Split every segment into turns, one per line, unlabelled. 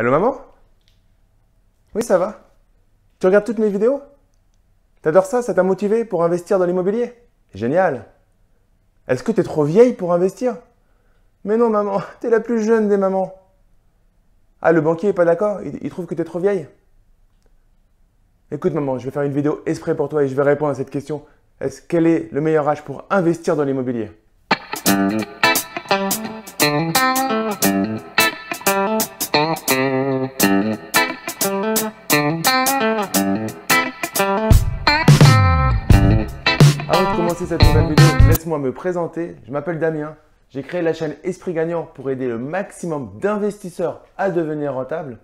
Allô maman? Oui, ça va. Tu regardes toutes mes vidéos? T'adores ça Ça t'a motivé pour investir dans l'immobilier? Génial. Est-ce que t'es trop vieille pour investir? Mais non maman, t'es la plus jeune des mamans. Ah, le banquier est pas d'accord il, trouve que t'es trop vieille? Écoute maman, je vais faire une vidéo exprès pour toi et je vais répondre à cette question. Est-ce quel est le meilleur âge pour investir dans l'immobilier? Je m'appelle Damien. J'ai créé la chaîne Esprit Gagnant pour aider le maximum d'investisseurs à devenir rentables.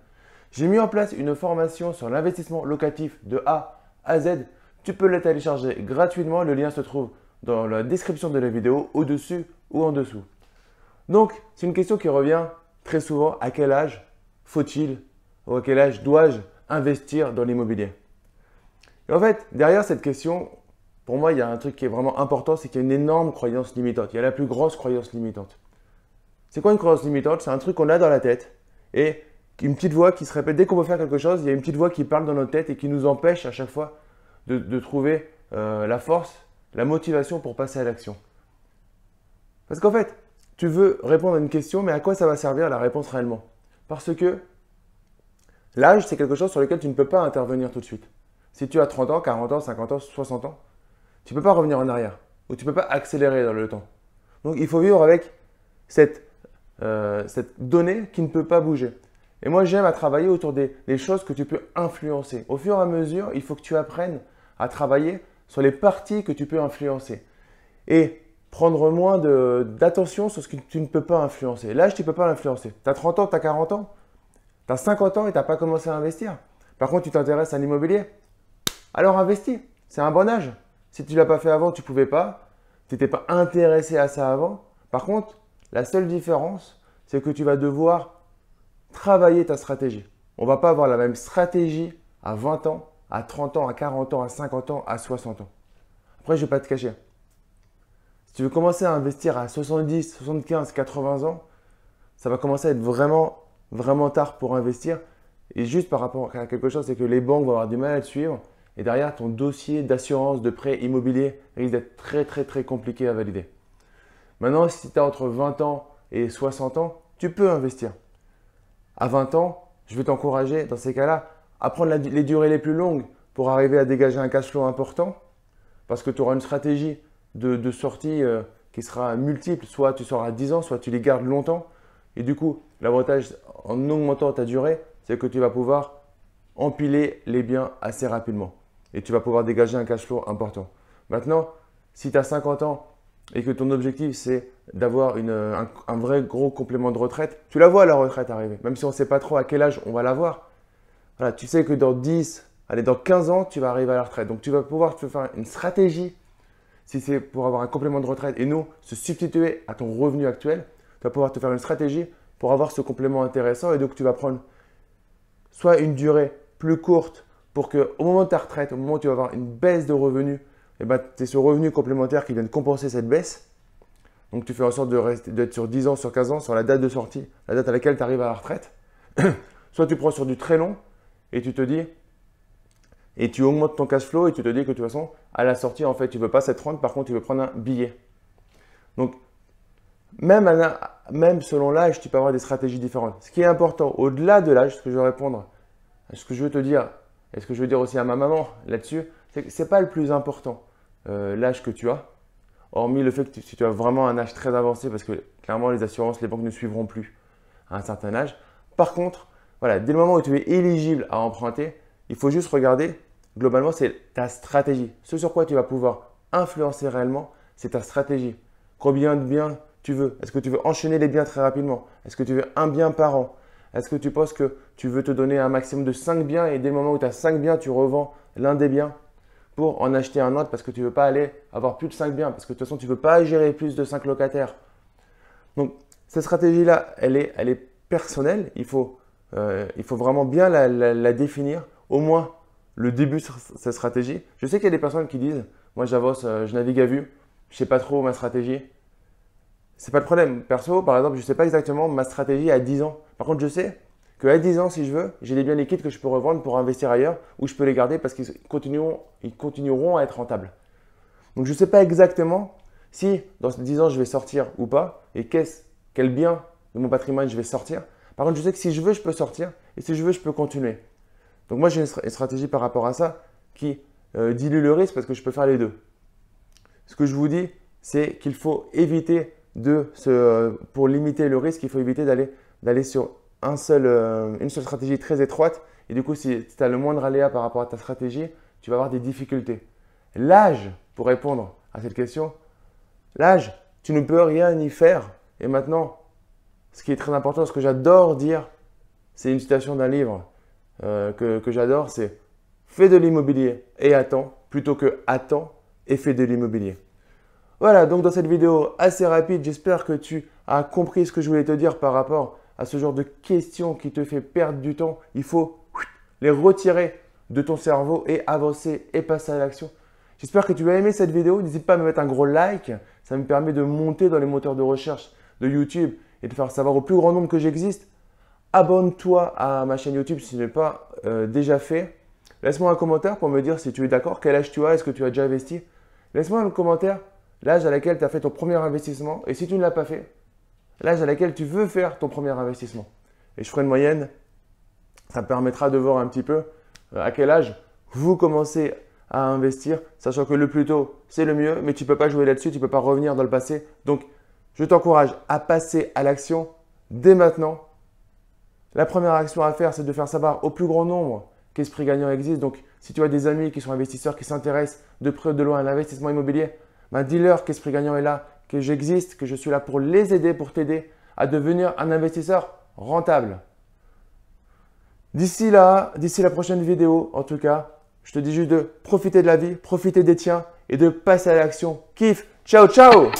J'ai mis en place une formation sur l'investissement locatif de A à Z. Tu peux la télécharger gratuitement. Le lien se trouve dans la description de la vidéo, au-dessus ou en dessous. Donc, c'est une question qui revient très souvent. À quel âge faut-il ou à quel âge dois-je investir dans l'immobilier? Et en fait, derrière cette question, pour moi, il y a un truc qui est vraiment important, c'est qu'il y a une énorme croyance limitante. Il y a la plus grosse croyance limitante. C'est quoi une croyance limitante? C'est un truc qu'on a dans la tête et une petite voix qui se répète dès qu'on veut faire quelque chose. Il y a une petite voix qui parle dans notre tête et qui nous empêche à chaque fois de, trouver euh, la force, la motivation pour passer à l'action. Parce qu'en fait, tu veux répondre à une question, mais à quoi ça va servir la réponse réellement? Parce que l'âge, c'est quelque chose sur lequel tu ne peux pas intervenir tout de suite. Si tu as 30 ans, 40 ans, 50 ans, 60 ans, tu ne peux pas revenir en arrière ou tu ne peux pas accélérer dans le temps. Donc il faut vivre avec cette, euh, cette donnée qui ne peut pas bouger. Et moi j'aime à travailler autour des, choses que tu peux influencer. Au fur et à mesure, il faut que tu apprennes à travailler sur les parties que tu peux influencer. Et prendre moins d'attention sur ce que tu ne peux pas influencer. L'âge, tu ne peux pas l'influencer. Tu as 30 ans, tu as 40 ans, tu as 50 ans et tu n'as pas commencé à investir. Par contre, tu t'intéresses à l'immobilier. Alors investis. C'est un bon âge. Si tu l'as pas fait avant, tu ne pouvais pas. Tu n'étais pas intéressé à ça avant. Par contre, la seule différence, c'est que tu vas devoir travailler ta stratégie. On va pas avoir la même stratégie à 20 ans, à 30 ans, à 40 ans, à 50 ans, à 60 ans. Après, je vais pas te cacher. Si tu veux commencer à investir à 70, 75, 80 ans, ça va commencer à être vraiment, vraiment tard pour investir. Et juste par rapport à quelque chose, c'est que les banques vont avoir du mal à te suivre. Et derrière, ton dossier d'assurance de prêt immobilier risque d'être très très très compliqué à valider. Maintenant, si tu as entre 20 ans et 60 ans, tu peux investir. À 20 ans, je vais t'encourager dans ces cas-là à prendre les durées les plus longues pour arriver à dégager un cash flow important parce que tu auras une stratégie de, sortie euh, qui sera multiple. Soit tu sors à 10 ans, soit tu les gardes longtemps. Et du coup, l'avantage en augmentant ta durée, c'est que tu vas pouvoir empiler les biens assez rapidement et tu vas pouvoir dégager un cash flow important. Maintenant, si tu as 50 ans et que ton objectif c'est d'avoir un, un, vrai gros complément de retraite, tu la vois la retraite arriver, même si on ne sait pas trop à quel âge on va l'avoir. Voilà, tu sais que dans 10, allez, dans 15 ans, tu vas arriver à la retraite. Donc tu vas pouvoir te faire une stratégie si c'est pour avoir un complément de retraite et non se substituer à ton revenu actuel, tu vas pouvoir te faire une stratégie pour avoir ce complément intéressant et donc tu vas prendre soit une durée plus courte pour qu'au moment de ta retraite, au moment où tu vas avoir une baisse de revenus, eh ben, tu es ce revenu complémentaire qui vient de compenser cette baisse. Donc tu fais en sorte d'être sur 10 ans, sur 15 ans, sur la date de sortie, la date à laquelle tu arrives à la retraite. Soit tu prends sur du très long et tu te dis, et tu augmentes ton cash flow et tu te dis que de toute façon, à la sortie, en fait, tu ne veux pas cette rente, par contre, tu veux prendre un billet. Donc, même, même selon l'âge, tu peux avoir des stratégies différentes. Ce qui est important, au-delà de l'âge, ce que je veux répondre, ce que je veux te dire, et ce que je veux dire aussi à ma maman là-dessus, c'est que ce n'est pas le plus important, euh, l'âge que tu as, hormis le fait que si tu as vraiment un âge très avancé, parce que clairement les assurances, les banques ne suivront plus à un certain âge. Par contre, voilà, dès le moment où tu es éligible à emprunter, il faut juste regarder, globalement, c'est ta stratégie. Ce sur quoi tu vas pouvoir influencer réellement, c'est ta stratégie. Combien de biens tu veux? Est-ce que tu veux enchaîner les biens très rapidement? Est-ce que tu veux un bien par an? Est-ce que tu penses que tu veux te donner un maximum de 5 biens et dès le moment où tu as 5 biens, tu revends l'un des biens pour en acheter un autre parce que tu ne veux pas aller avoir plus de 5 biens, parce que de toute façon, tu ne veux pas gérer plus de 5 locataires. Donc, cette stratégie-là, elle est, elle personnelle. Il faut, euh, il faut vraiment bien la, définir, au moins le début de cette stratégie. Je sais qu'il y a des personnes qui disent, moi j'avance, euh, je navigue à vue, je ne sais pas trop ma stratégie. C'est pas le problème. Perso, par exemple, je ne sais pas exactement ma stratégie à 10 ans. Par contre, je sais qu'à 10 ans, si je veux, j'ai des biens liquides que je peux revendre pour investir ailleurs ou je peux les garder parce qu'ils continueront, ils continueront à être rentables. Donc je ne sais pas exactement si dans 10 ans je vais sortir ou pas et quel bien de mon patrimoine je vais sortir. Par contre, je sais que si je veux, je peux sortir et si je veux, je peux continuer. Donc moi, j'ai une stratégie par rapport à ça qui euh, dilue le risque parce que je peux faire les deux. Ce que je vous dis, c'est qu'il faut éviter de euh, pour limiter le risque, il faut éviter d'aller, sur euh, une seule stratégie très étroite. Et du coup, si tu as le moindre aléa par rapport à ta stratégie, tu vas avoir des difficultés. L'âge, pour répondre à cette question, l'âge, tu ne peux rien y faire. Et maintenant, ce qui est très important, ce que j'adore dire, c'est une citation d'un livre euh, que, que j'adore, c'est fais de l'immobilier et attends plutôt que attends et fais de l'immobilier. Voilà, donc dans cette vidéo assez rapide, j'espère que tu as compris ce que je voulais te dire par rapport à ce genre de questions qui te fait perdre du temps. Il faut les retirer de ton cerveau et avancer et passer à l'action. J'espère que tu as aimé cette vidéo. N'hésite pas à me mettre un gros like. Ça me permet de monter dans les moteurs de recherche de YouTube et de faire savoir au plus grand nombre que j'existe. Abonne-toi à ma chaîne YouTube si ce n'est pas euh, déjà fait. Laisse-moi un commentaire pour me dire si tu es d'accord, quel âge tu as, est-ce que tu as déjà investi? Laisse-moi un commentaire l'âge à laquelle tu as fait ton premier investissement, et si tu ne l'as pas fait, l'âge à laquelle tu veux faire ton premier investissement. Et je ferai une moyenne, ça me permettra de voir un petit peu euh, à quel âge vous commencez à investir, sachant que le plus tôt, c'est le mieux, mais tu ne peux pas jouer là-dessus, tu ne peux pas revenir dans le passé. Donc, je t'encourage à passer à l'action dès maintenant. La première action à faire, c'est de faire savoir au plus grand nombre qu'Esprit Gagnant existe. Donc, si tu as des amis qui sont investisseurs, qui s'intéressent de près ou de loin à l'investissement immobilier, Ma dis-leur qu'Esprit Gagnant est là, que j'existe, que je suis là pour les aider, pour t'aider à devenir un investisseur rentable. D'ici là, d'ici la prochaine vidéo, en tout cas, je te dis juste de profiter de la vie, profiter des tiens et de passer à l'action. Kiff, ciao ciao